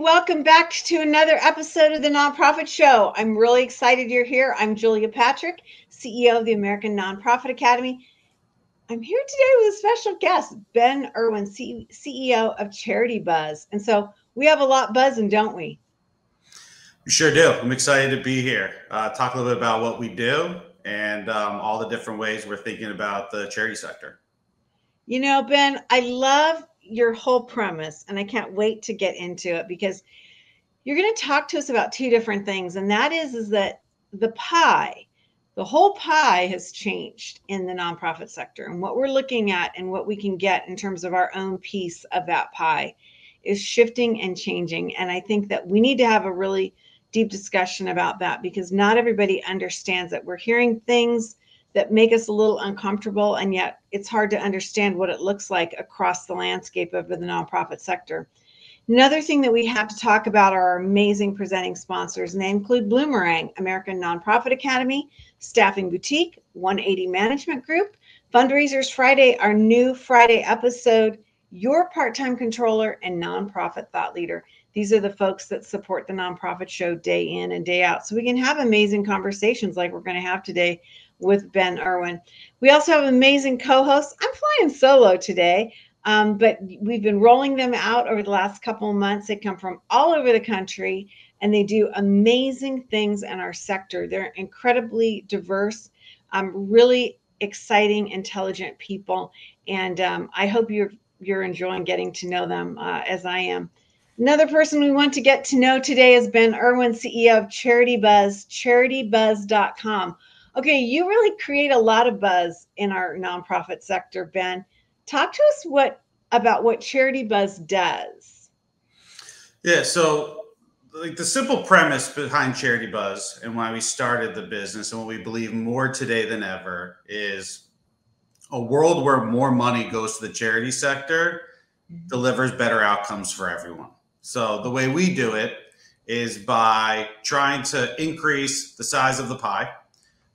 welcome back to another episode of the Nonprofit Show. I'm really excited you're here. I'm Julia Patrick, CEO of the American Nonprofit Academy. I'm here today with a special guest, Ben Erwin, CEO of Charity Buzz. And so we have a lot buzzing, don't we? You sure do. I'm excited to be here. Uh, talk a little bit about what we do and um, all the different ways we're thinking about the charity sector. You know, Ben, I love your whole premise, and I can't wait to get into it because you're going to talk to us about two different things, and that is is that the pie, the whole pie has changed in the nonprofit sector, and what we're looking at and what we can get in terms of our own piece of that pie is shifting and changing. And I think that we need to have a really deep discussion about that because not everybody understands that we're hearing things that make us a little uncomfortable and yet it's hard to understand what it looks like across the landscape of the nonprofit sector. Another thing that we have to talk about are our amazing presenting sponsors, and they include Bloomerang, American Nonprofit Academy, Staffing Boutique, 180 Management Group, Fundraisers Friday, our new Friday episode, Your Part Time Controller, and Nonprofit Thought Leader. These are the folks that support the nonprofit show day in and day out. So we can have amazing conversations like we're going to have today with Ben Erwin. We also have amazing co hosts. I'm flying solo today, um, but we've been rolling them out over the last couple of months. They come from all over the country and they do amazing things in our sector. They're incredibly diverse, um, really exciting, intelligent people. And um, I hope you're you're enjoying getting to know them uh, as I am. Another person we want to get to know today is Ben Erwin, CEO of Charity Buzz, charitybuzz.com. Okay, you really create a lot of buzz in our nonprofit sector, Ben. Talk to us what about what Charity Buzz does. Yeah, so like the simple premise behind Charity Buzz and why we started the business and what we believe more today than ever is a world where more money goes to the charity sector mm-hmm. delivers better outcomes for everyone. So the way we do it is by trying to increase the size of the pie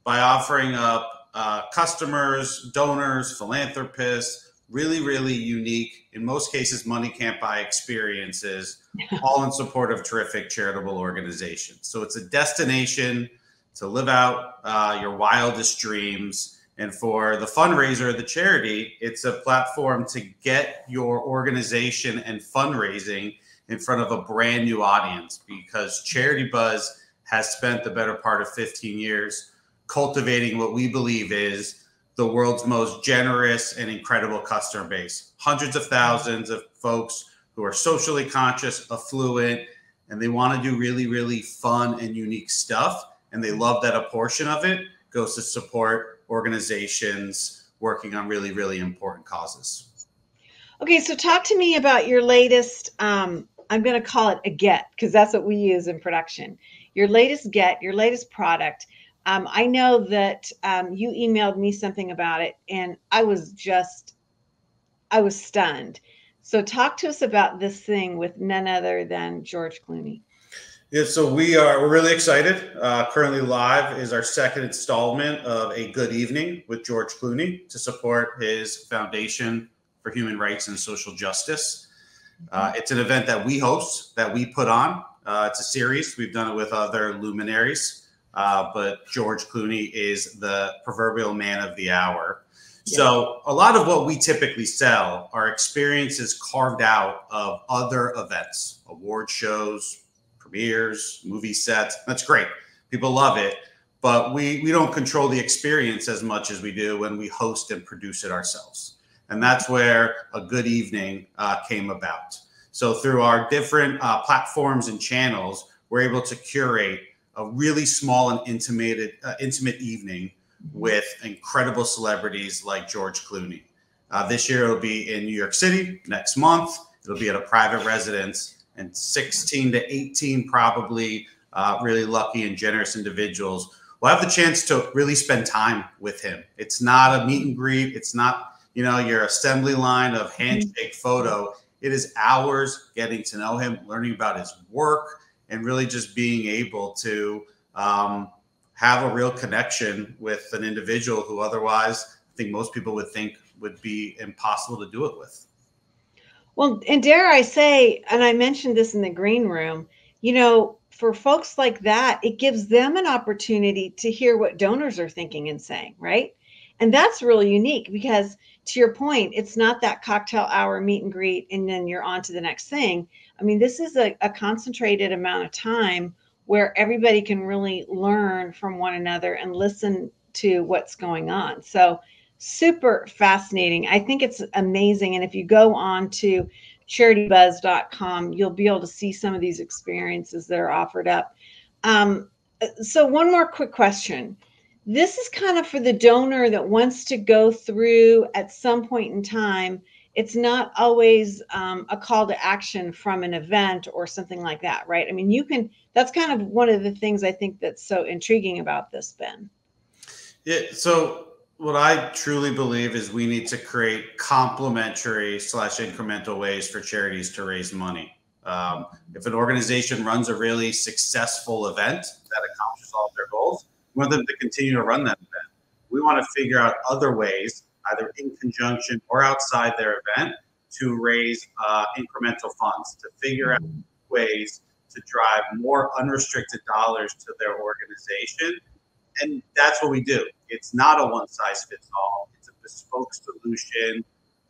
by offering up uh, customers, donors, philanthropists, really, really unique, in most cases, money can't buy experiences, all in support of terrific charitable organizations. So it's a destination to live out uh, your wildest dreams. And for the fundraiser, the charity, it's a platform to get your organization and fundraising in front of a brand new audience because Charity Buzz has spent the better part of 15 years cultivating what we believe is the world's most generous and incredible customer base. Hundreds of thousands of folks who are socially conscious, affluent, and they want to do really, really fun and unique stuff. And they love that a portion of it goes to support organizations working on really, really important causes. Okay, so talk to me about your latest. Um, I'm going to call it a get because that's what we use in production. Your latest get, your latest product. Um, I know that um, you emailed me something about it, and I was just, I was stunned. So, talk to us about this thing with none other than George Clooney. Yeah, so we are we're really excited. Uh, currently live is our second installment of A Good Evening with George Clooney to support his Foundation for Human Rights and Social Justice. Uh, it's an event that we host, that we put on. Uh, it's a series. We've done it with other luminaries. Uh, but George Clooney is the proverbial man of the hour. Yeah. So a lot of what we typically sell are experiences carved out of other events, award shows, premieres, movie sets. That's great. People love it, but we we don't control the experience as much as we do when we host and produce it ourselves. And that's where a good evening uh, came about. So through our different uh, platforms and channels, we're able to curate a really small and intimate, uh, intimate evening with incredible celebrities like George Clooney. Uh, this year it'll be in New York City. Next month it'll be at a private residence, and 16 to 18 probably uh, really lucky and generous individuals will have the chance to really spend time with him. It's not a meet and greet. It's not you know your assembly line of handshake photo. It is hours getting to know him, learning about his work and really just being able to um, have a real connection with an individual who otherwise I think most people would think would be impossible to do it with. Well, and dare I say, and I mentioned this in the green room, you know, for folks like that, it gives them an opportunity to hear what donors are thinking and saying, right? And that's really unique because to your point, it's not that cocktail hour meet and greet and then you're on to the next thing. I mean, this is a, a concentrated amount of time where everybody can really learn from one another and listen to what's going on. So, super fascinating. I think it's amazing. And if you go on to charitybuzz.com, you'll be able to see some of these experiences that are offered up. Um, so, one more quick question. This is kind of for the donor that wants to go through at some point in time. It's not always um, a call to action from an event or something like that, right? I mean, you can, that's kind of one of the things I think that's so intriguing about this, Ben. Yeah. So, what I truly believe is we need to create complementary slash incremental ways for charities to raise money. Um, if an organization runs a really successful event that accomplishes all of their goals, we want them to continue to run that event. We want to figure out other ways, either in conjunction or outside their event, to raise uh, incremental funds, to figure out ways to drive more unrestricted dollars to their organization and that's what we do. It's not a one size fits all. It's a bespoke solution.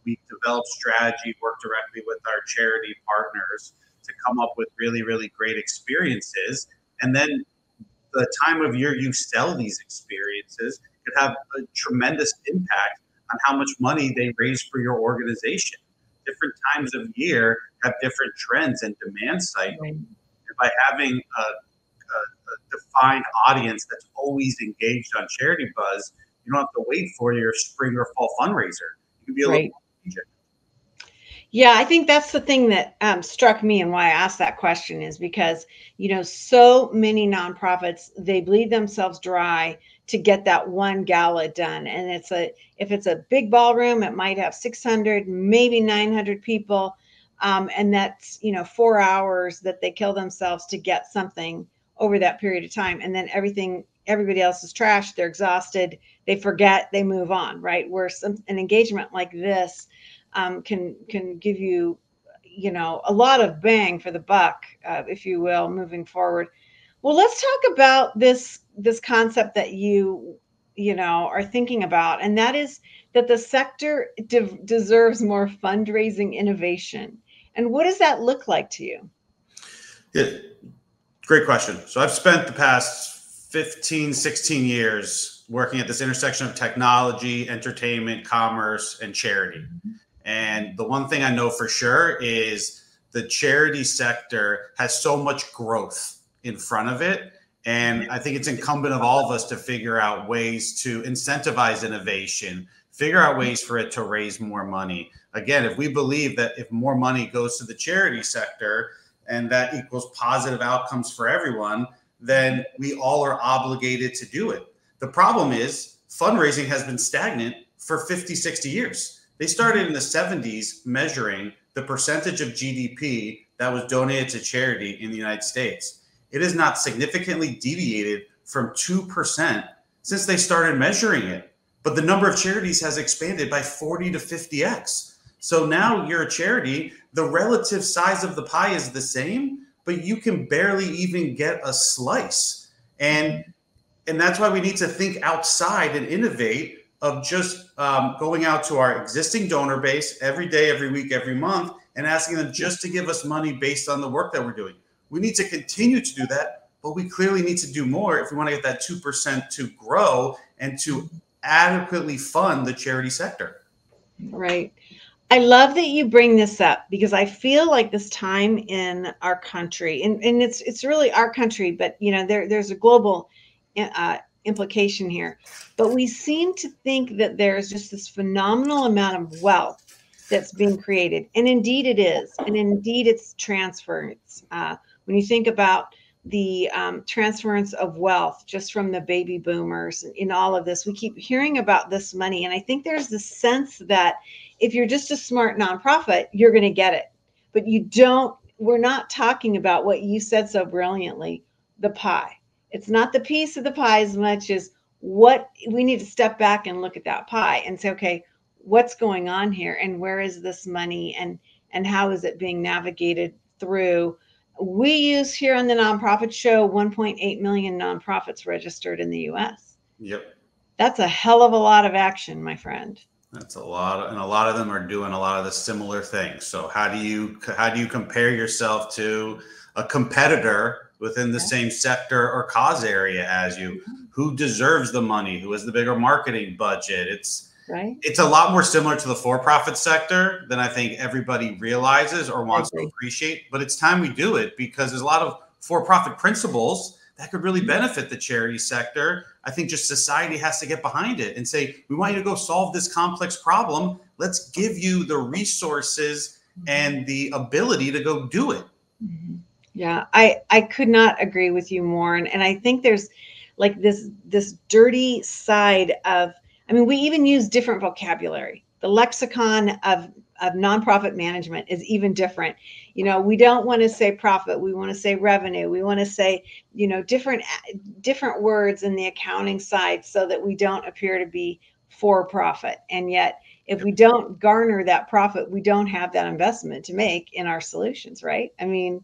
We develop strategy, work directly with our charity partners to come up with really, really great experiences. And then the time of year you sell these experiences could have a tremendous impact on how much money they raise for your organization. Different times of year have different trends and demand cycles. And by having a a defined audience that's always engaged on Charity Buzz, you don't have to wait for your spring or fall fundraiser. You can be a right. little yeah, I think that's the thing that um, struck me and why I asked that question is because, you know, so many nonprofits, they bleed themselves dry to get that one gala done. And it's a, if it's a big ballroom, it might have 600, maybe 900 people. Um, and that's, you know, four hours that they kill themselves to get something over that period of time and then everything everybody else is trash they're exhausted they forget they move on right where some an engagement like this um, can can give you you know a lot of bang for the buck uh, if you will moving forward well let's talk about this this concept that you you know are thinking about and that is that the sector de- deserves more fundraising innovation and what does that look like to you yeah Great question. So I've spent the past 15, 16 years working at this intersection of technology, entertainment, commerce, and charity. Mm-hmm. And the one thing I know for sure is the charity sector has so much growth in front of it. And I think it's incumbent of all of us to figure out ways to incentivize innovation, figure out ways for it to raise more money. Again, if we believe that if more money goes to the charity sector, and that equals positive outcomes for everyone, then we all are obligated to do it. The problem is fundraising has been stagnant for 50, 60 years. They started in the 70s measuring the percentage of GDP that was donated to charity in the United States. It has not significantly deviated from 2% since they started measuring it. But the number of charities has expanded by 40 to 50x. So now you're a charity the relative size of the pie is the same, but you can barely even get a slice. And and that's why we need to think outside and innovate of just um, going out to our existing donor base every day, every week, every month, and asking them just to give us money based on the work that we're doing. We need to continue to do that, but we clearly need to do more if we want to get that 2% to grow and to adequately fund the charity sector. Right. I love that you bring this up because I feel like this time in our country, and, and it's it's really our country, but you know there there's a global uh, implication here. But we seem to think that there's just this phenomenal amount of wealth that's being created, and indeed it is, and indeed it's transference. Uh, when you think about the um, transference of wealth just from the baby boomers in all of this, we keep hearing about this money, and I think there's this sense that if you're just a smart nonprofit, you're going to get it. But you don't, we're not talking about what you said so brilliantly the pie. It's not the piece of the pie as much as what we need to step back and look at that pie and say, okay, what's going on here and where is this money and and how is it being navigated through we use here on the nonprofit show 1.8 million nonprofits registered in the us yep. That's a hell of a lot of action my friend. That's a lot of, and a lot of them are doing a lot of the similar things. So how do you how do you compare yourself to a competitor within the same sector or cause area as you? Mm-hmm. who deserves the money? Who has the bigger marketing budget? It's right it's a lot more similar to the for-profit sector than i think everybody realizes or wants to appreciate but it's time we do it because there's a lot of for-profit principles that could really mm-hmm. benefit the charity sector i think just society has to get behind it and say we want you to go solve this complex problem let's give you the resources mm-hmm. and the ability to go do it mm-hmm. Yeah, I I could not agree with you more, and, and I think there's like this this dirty side of. I mean, we even use different vocabulary. The lexicon of of nonprofit management is even different. You know, we don't want to say profit. We want to say revenue. We want to say, you know, different different words in the accounting side so that we don't appear to be for profit. And yet, if we don't garner that profit, we don't have that investment to make in our solutions, right? I mean,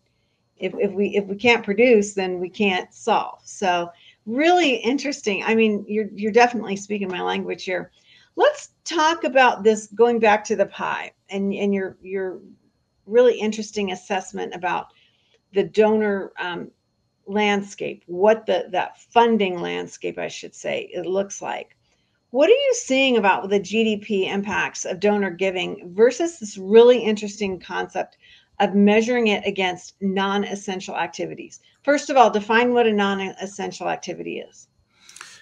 if, if we if we can't produce then we can't solve so really interesting. I mean you're you're definitely speaking my language here. Let's talk about this going back to the pie and and your your really interesting assessment about the donor um, landscape what the that funding landscape i should say it looks like. What are you seeing about the gdp impacts of donor giving versus this really interesting concept of measuring it against non essential activities. First of all, define what a non essential activity is.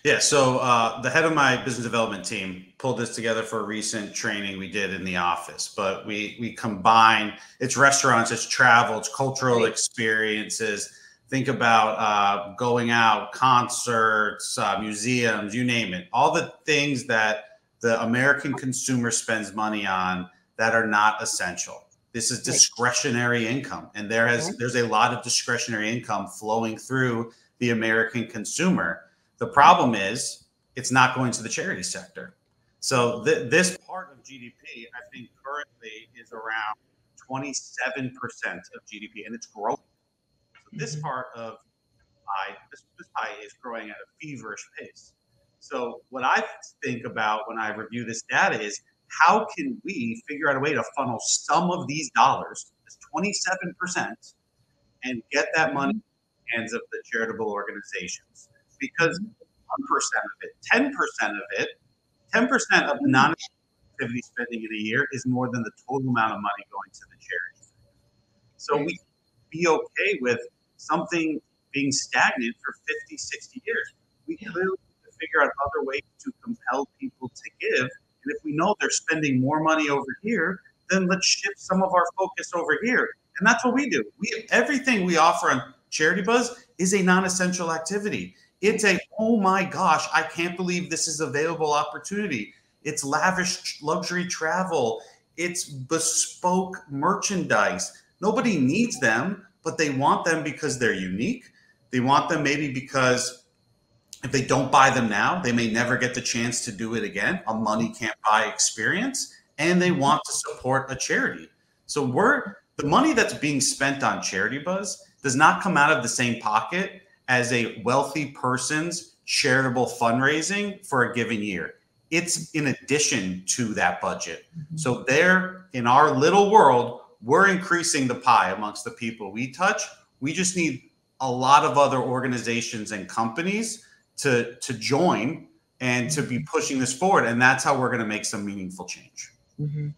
Yeah, so uh, the head of my business development team pulled this together for a recent training we did in the office. But we we combine it's restaurants, it's travel, it's cultural right. experiences. Think about uh, going out, concerts, uh, museums, you name it. All the things that the American consumer spends money on that are not essential. This is discretionary income, and there has there's a lot of discretionary income flowing through the American consumer. The problem is it's not going to the charity sector. So th- this part of GDP, I think, currently is around 27% of GDP, and it's growing. So this mm-hmm. part of pie, this, this pie is growing at a feverish pace. So what I think about when I review this data is how can we figure out a way to funnel some of these dollars, 27%, and get that mm-hmm. money in the hands of the charitable organizations? Because mm-hmm. 1% of it, 10% of it, 10% of the mm-hmm. non activity spending in a year is more than the total amount of money going to the charities. So we be okay with something being stagnant for 50, 60 years. We clearly figure out other ways to compel people to give and if we know they're spending more money over here, then let's shift some of our focus over here. And that's what we do. We everything we offer on Charity Buzz is a non-essential activity. It's a oh my gosh, I can't believe this is available opportunity. It's lavish luxury travel. It's bespoke merchandise. Nobody needs them, but they want them because they're unique. They want them maybe because if they don't buy them now, they may never get the chance to do it again. A money can't buy experience, and they want to support a charity. So we're the money that's being spent on Charity Buzz does not come out of the same pocket as a wealthy person's charitable fundraising for a given year. It's in addition to that budget. Mm-hmm. So there in our little world, we're increasing the pie amongst the people we touch. We just need a lot of other organizations and companies to to join and to be pushing this forward and that's how we're going to make some meaningful change. Mm-hmm.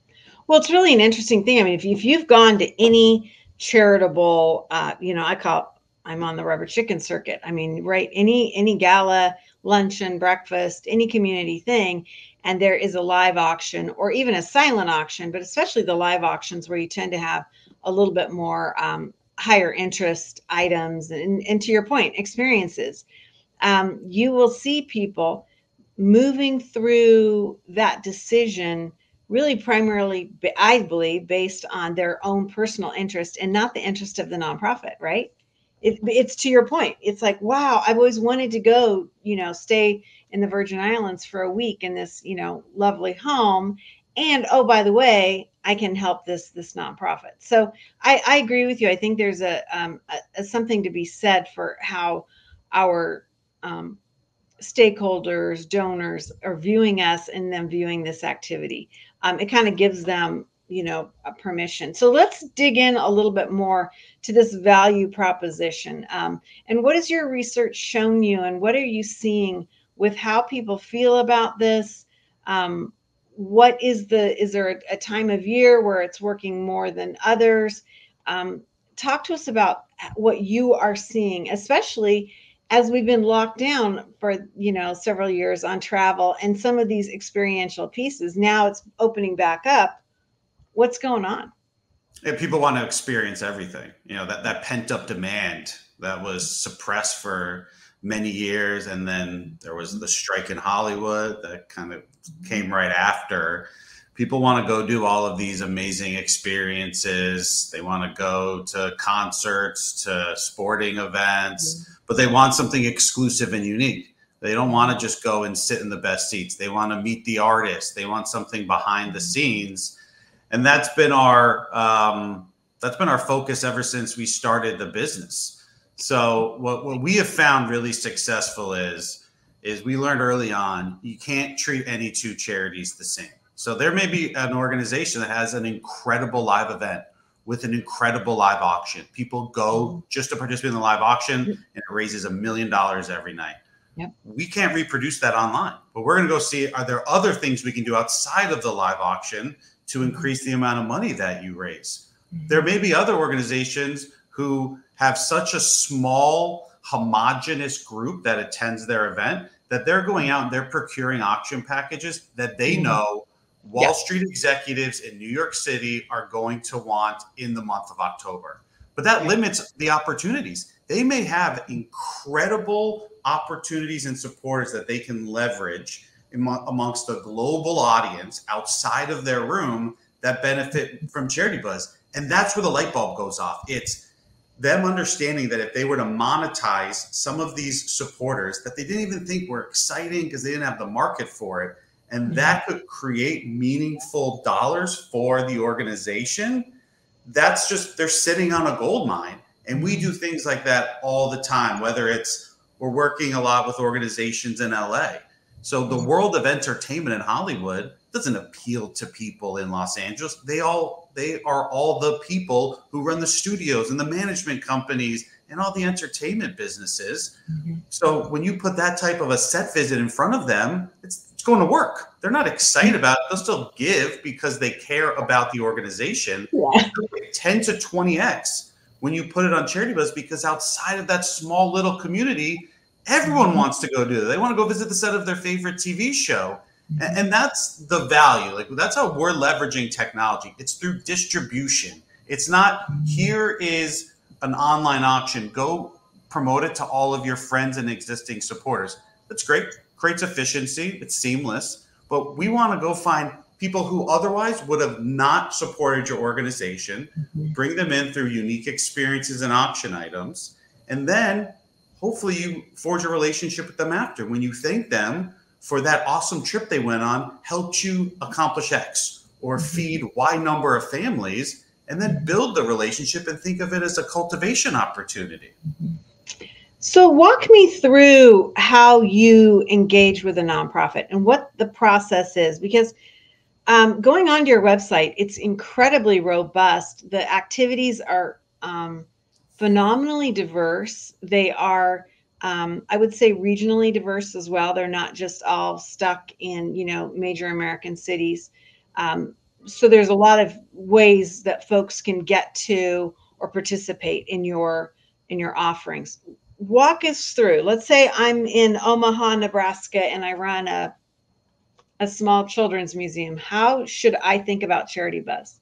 well it's really an interesting thing. I mean if, if you've gone to any charitable uh, you know i call i'm on the rubber chicken circuit. I mean right any any gala luncheon breakfast any community thing and there is a live auction or even a silent auction but especially the live auctions where you tend to have a little bit more um, higher interest items and, and to your point experiences um, you will see people moving through that decision really primarily i believe based on their own personal interest and not the interest of the nonprofit right? It, it's to your point. It's like wow i've always wanted to go you know stay in the virgin islands for a week in this you know lovely home. And oh by the way i can help this this nonprofit. So i i agree with you. I think there's a, um, a, a something to be said for how our um, stakeholders donors are viewing us and them viewing this activity. Um, it kind of gives them you know a permission. So let's dig in a little bit more to this value proposition. Um, and what has your research shown you and what are you seeing with how people feel about this? Um, what is the is there a, a, time of year where it's working more than others? Um, talk to us about what you are seeing especially as we've been locked down for you know several years on travel and some of these experiential pieces now it's opening back up. What's going on? And people want to experience everything. You know that that pent up demand that was suppressed for many years and then there was the strike in hollywood that kind of came right after people want to go do all of these amazing experiences they want to go to concerts to sporting events mm-hmm. but they want something exclusive and unique they don't want to just go and sit in the best seats they want to meet the artist they want something behind the mm-hmm. scenes and that's been our um, that's been our focus ever since we started the business so what, what we have found really successful is is we learned early on you can't treat any two charities the same. So there may be an organization that has an incredible live event with an incredible live auction. People go just to participate in the live auction and it raises a million dollars every night. Yep. We can't reproduce that online, but we're going to go see are there other things we can do outside of the live auction to mm-hmm. increase the amount of money that you raise. Mm-hmm. There may be other organizations who have such a small, homogenous group that attends their event that they're going out and they're procuring auction packages that they mm-hmm. know Wall yeah. Street executives in New York City are going to want in the month of October. But that limits the opportunities. They may have incredible opportunities and supporters that they can leverage amongst a global audience outside of their room that benefit from charity buzz. And that's where the light bulb goes off. It's them understanding that if they were to monetize some of these supporters that they didn't even think were exciting because they didn't have the market for it, and mm-hmm. that could create meaningful dollars for the organization, that's just they're sitting on a gold mine. And we do things like that all the time, whether it's we're working a lot with organizations in LA. So the mm-hmm. world of entertainment in Hollywood doesn't appeal to people in Los Angeles. They all they are all the people who run the studios and the management companies and all the entertainment businesses. Mm-hmm. So when you put that type of a set visit in front of them, it's, it's going to work. They're not excited about it. They'll still give because they care about the organization. Yeah. 10 to 20x when you put it on Charity Buzz because outside of that small little community, everyone mm-hmm. wants to go do it. They want to go visit the set of their favorite TV show. And, and that's the value. Like that's how we're leveraging technology. It's through distribution. It's not here is an online auction. Go promote it to all of your friends and existing supporters. That's great. Creates efficiency. It's seamless. But we want to go find people who otherwise would have not supported your organization, mm-hmm. bring them in through unique experiences and auction items, and then hopefully you forge a relationship with them after. When you thank them for that awesome trip they went on helped you accomplish X or mm-hmm. feed Y number of families and then build the relationship and think of it as a cultivation opportunity. So, walk me through how you engage with a nonprofit and what the process is because um, going onto your website, it's incredibly robust. The activities are um, phenomenally diverse. They are um, I would say regionally diverse as well. They're not just all stuck in you know major American cities. Um, so there's a lot of ways that folks can get to or participate in your in your offerings. Walk us through. Let's say I'm in Omaha, Nebraska, and I run a a small children's museum. How should I think about Charity Buzz?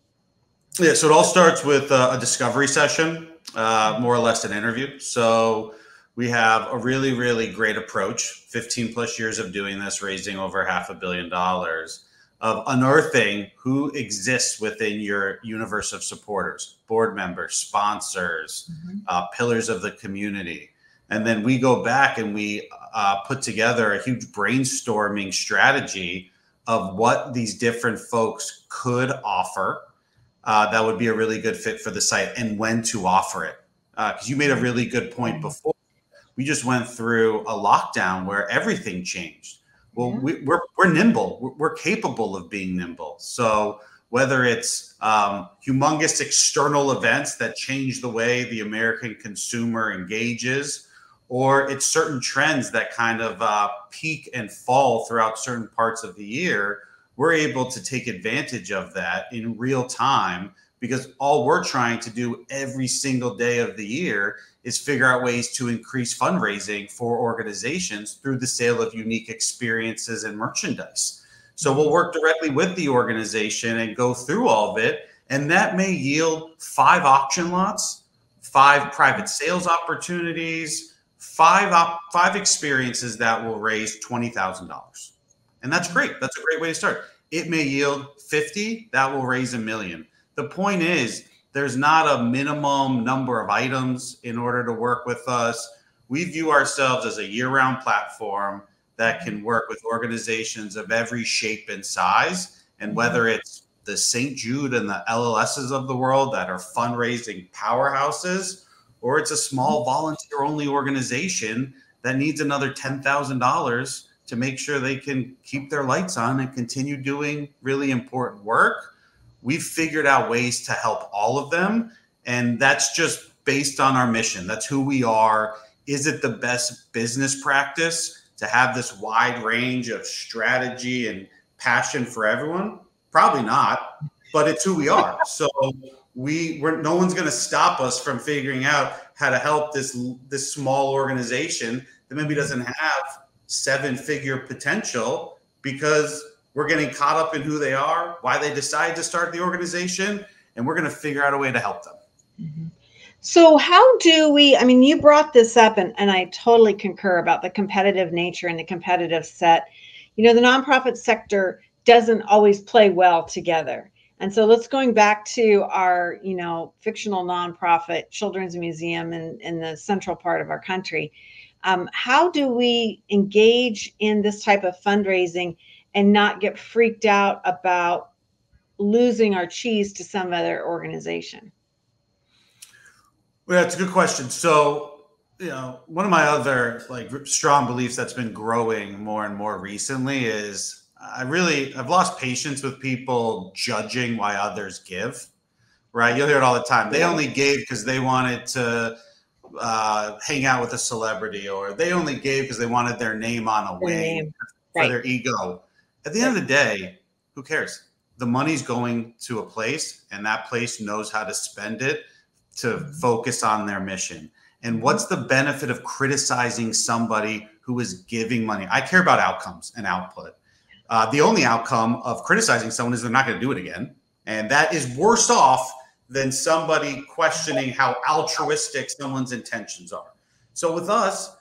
Yeah, so it all starts with a, a discovery session, uh, more or less an interview. So we have a really, really great approach 15 plus years of doing this, raising over half a billion dollars of unearthing who exists within your universe of supporters, board members, sponsors, mm-hmm. uh, pillars of the community. And then we go back and we uh, put together a huge brainstorming strategy of what these different folks could offer uh, that would be a really good fit for the site and when to offer it. Because uh, you made a really good point mm-hmm. before. We just went through a lockdown where everything changed. Well, yeah. we, are we're, we're nimble. We're, we're, capable of being nimble. So whether it's um, humongous external events that change the way the American consumer engages, or it's certain trends that kind of uh, peak and fall throughout certain parts of the year, we're able to take advantage of that in real time because all we're trying to do every single day of the year is figure out ways to increase fundraising for organizations through the sale of unique experiences and merchandise. So we'll work directly with the organization and go through all of it. And that may yield five auction lots, five private sales opportunities, five op- five experiences that will raise $20,000. And that's great. That's a great way to start. It may yield 50, that will raise a million. The point is, there's not a minimum number of items in order to work with us. We view ourselves as a year round platform that can work with organizations of every shape and size. And whether mm-hmm. it's the St. Jude and the LLSs of the world that are fundraising powerhouses, or it's a small volunteer only organization that needs another $10,000 to make sure they can keep their lights on and continue doing really important work. We've figured out ways to help all of them. And that's just based on our mission. That's who we are. Is it the best business practice to have this wide range of strategy and passion for everyone? Probably not, but it's who we are. So we we're no one's going to stop us from figuring out how to help this this small organization that maybe doesn't have seven figure potential because we're getting caught up in who they are, why they decide to start the organization, and we're going to figure out a way to help them. Mm-hmm. So, how do we? I mean, you brought this up, and, and I totally concur about the competitive nature and the competitive set. You know, the nonprofit sector doesn't always play well together. And so let's going back to our, you know, fictional nonprofit children's museum in, in the central part of our country. Um, how do we engage in this type of fundraising and not get freaked out about losing our cheese to some other organization? Well, that's a good question. So, you know, one of my other like strong beliefs that's been growing more and more recently is I really I've lost patience with people judging why others give. Right? You'll hear it all the time. They only gave because they wanted to uh, hang out with a celebrity, or they only gave because they wanted their name on a wing for right. their ego. At the end of the day, who cares? The money's going to a place, and that place knows how to spend it to mm-hmm. focus on their mission. And mm-hmm. what's the benefit of criticizing somebody who is giving money? I care about outcomes and output. Uh, the only outcome of criticizing someone is they're not going to do it again. And that is worse off than somebody questioning how altruistic someone's intentions are. So with us,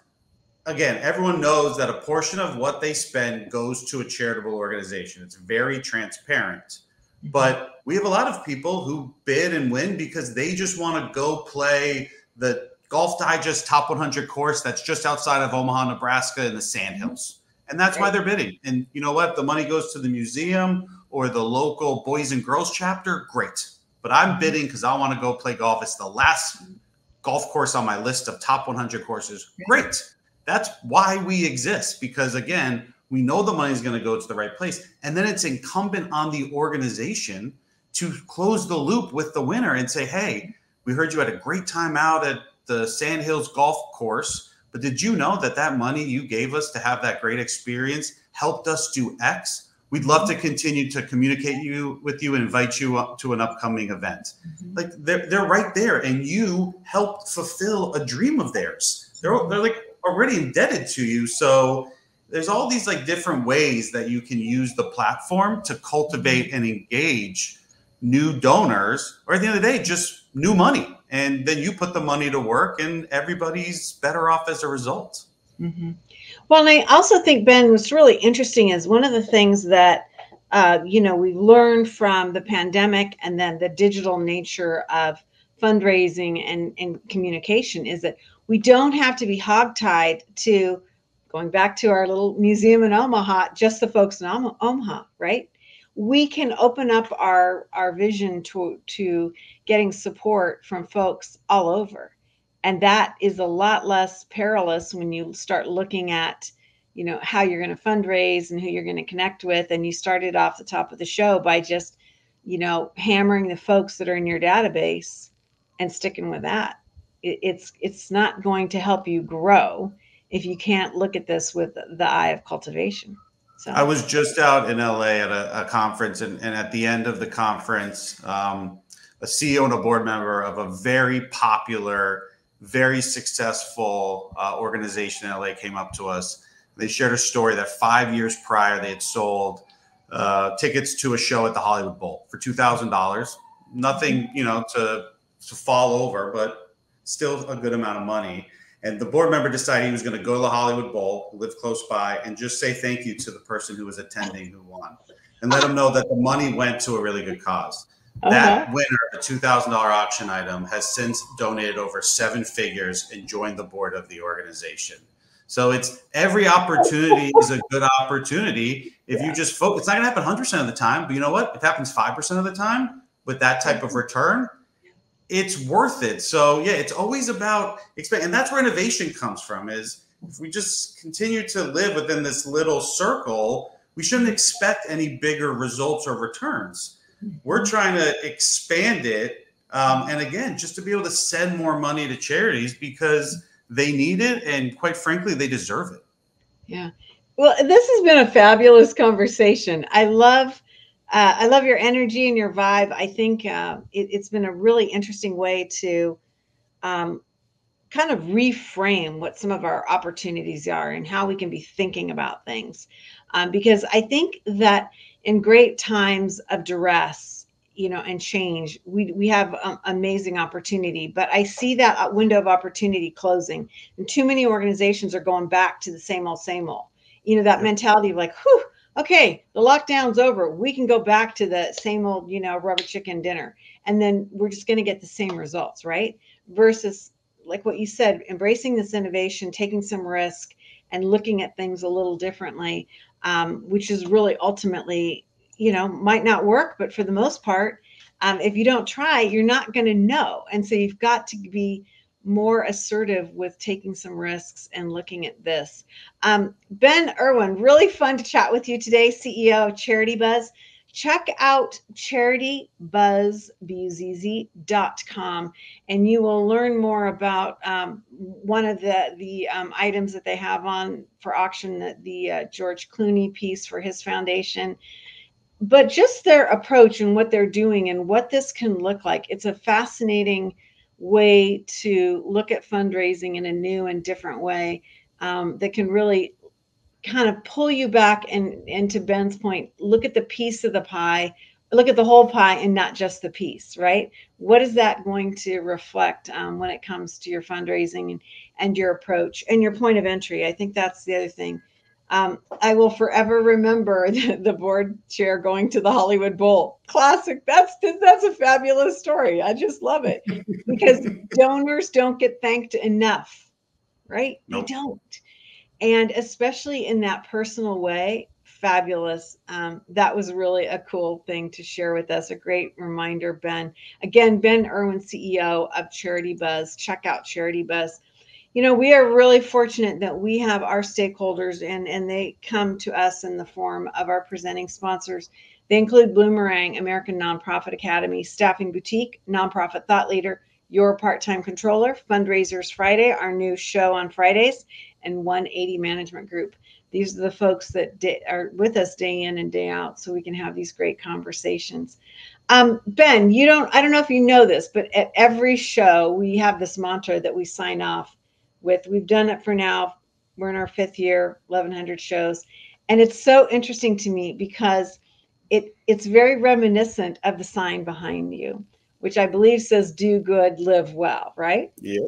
again, everyone knows that a portion of what they spend goes to a charitable organization. It's very transparent. But we have a lot of people who bid and win because they just want to go play the Golf Digest Top 100 course that's just outside of Omaha, Nebraska in the Sandhills. And that's why they're bidding. And you know what? The money goes to the museum or the local Boys and Girls chapter. Great but I'm mm-hmm. bidding because I want to go play golf. It's the last golf course on my list of top 100 courses. Great. That's why we exist because, again, we know the money is going to go to the right place. And then it's incumbent on the organization to close the loop with the winner and say, hey, we heard you had a great time out at the Sandhills Golf Course. But did you know that that money you gave us to have that great experience helped us do X? We'd love to continue to communicate you with you and invite you up to an upcoming event. Mm-hmm. Like they're, they're right there, and you helped fulfill a dream of theirs. They're they're like already indebted to you. So there's all these like different ways that you can use the platform to cultivate and engage new donors, or at the end of the day, just new money. And then you put the money to work, and everybody's better off as a result. Mm-hmm. Well, and I also think Ben what's really interesting is one of the things that uh, you know we learned from the pandemic and then the digital nature of fundraising and, and communication is that we don't have to be hogtied to going back to our little museum in Omaha, just the folks in Omaha, right? We can open up our our vision to to getting support from folks all over. And that is a lot less perilous when you start looking at, you know, how you're going to fundraise and who you're going to connect with. And you started off the top of the show by just, you know, hammering the folks that are in your database and sticking with that. It, it's it's not going to help you grow if you can't look at this with the eye of cultivation. So I was just out in LA at a, a conference, and, and, at the end of the conference, um, a CEO and a board member of a very popular, very successful uh, organization in LA came up to us. They shared a story that five years prior they had sold uh, tickets to a show at the Hollywood Bowl for two thousand dollars. Nothing, you know, to to fall over, but still a good amount of money. And the board member decided he was going to go to the Hollywood Bowl, live close by, and just say thank you to the person who was attending who won, and let them know that the money went to a really good cause. Uh-huh. That winner, the two thousand dollar auction item, has since donated over seven figures and joined the board of the organization. So it's every opportunity is a good opportunity if yeah. you just focus. It's not going to happen 100 percent of the time, but you know what? It happens five percent of the time with that type of return it's worth it. So yeah, it's always about expand, and that's where innovation comes from. Is if we just continue to live within this little circle, we shouldn't expect any bigger results or returns. We're trying to expand it, um, and again, just to be able to send more money to charities because they need it, and quite frankly, they deserve it. Yeah. Well, this has been a fabulous conversation. I love uh, I love your energy and your vibe. I think uh, it, has been a really interesting way to um, kind of reframe what some of our opportunities are and how we can be thinking about things. Um, because I think that in great times of duress, you know, and change, we, we have um, amazing opportunity. But I see that uh, window of opportunity closing, and too many organizations are going back to the same old, same old. You know, that mentality of like, whew, okay, the lockdown's over. We can go back to the same old, you know, rubber chicken dinner. And then we're just going to get the same results, right? Versus, like what you said, embracing this innovation, taking some risk, and looking at things a little differently, um, which is really ultimately, you know, might not work, but for the most part, um, if you don't try, you're not going to know. And so you've got to be more assertive with taking some risks and looking at this. Um, ben Erwin, really fun to chat with you today, CEO of Charity Buzz. Check out charitybuzzbuzz.com and you will learn more about um, one of the, the um, items that they have on for auction, the, the uh, George Clooney piece for his foundation but just their approach and what they're doing and what this can look like. It's a fascinating way to look at fundraising in a new and different way um, that can really kind of pull you back and, and to Ben's point, look at the piece of the pie, look at the whole pie and not just the piece, right? What is that going to reflect um, when it comes to your fundraising and, and your approach and your point of entry? I think that's the other thing. Um, I will forever remember the, board chair going to the Hollywood Bowl. Classic. That's that's a fabulous story. I just love it because donors don't get thanked enough, right? Nope. They don't, and especially in that personal way. Fabulous. Um, that was really a cool thing to share with us. A great reminder, Ben. Again, Ben Erwin, CEO of Charity Buzz. Check out Charity Buzz you know we are really fortunate that we have our stakeholders and and they come to us in the form of our presenting sponsors. They include bloomerang american nonprofit academy staffing boutique nonprofit thought leader your part-time controller fundraisers friday our new show on fridays and 180 management group. These are the folks that are with us day in and day out so we can have these great conversations. Um, ben you don't i don't know if you know this but at every show we have this mantra that we sign off with. We've done it for now. We're in our fifth year, 1100 shows. And it's so interesting to me because it it's very reminiscent of the sign behind you, which I believe says do good, live well, right? Yeah.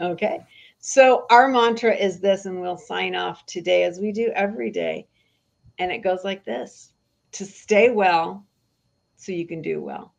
Okay. So our mantra is this, and we'll sign off today as we do every day. And it goes like this to stay well so you can do well.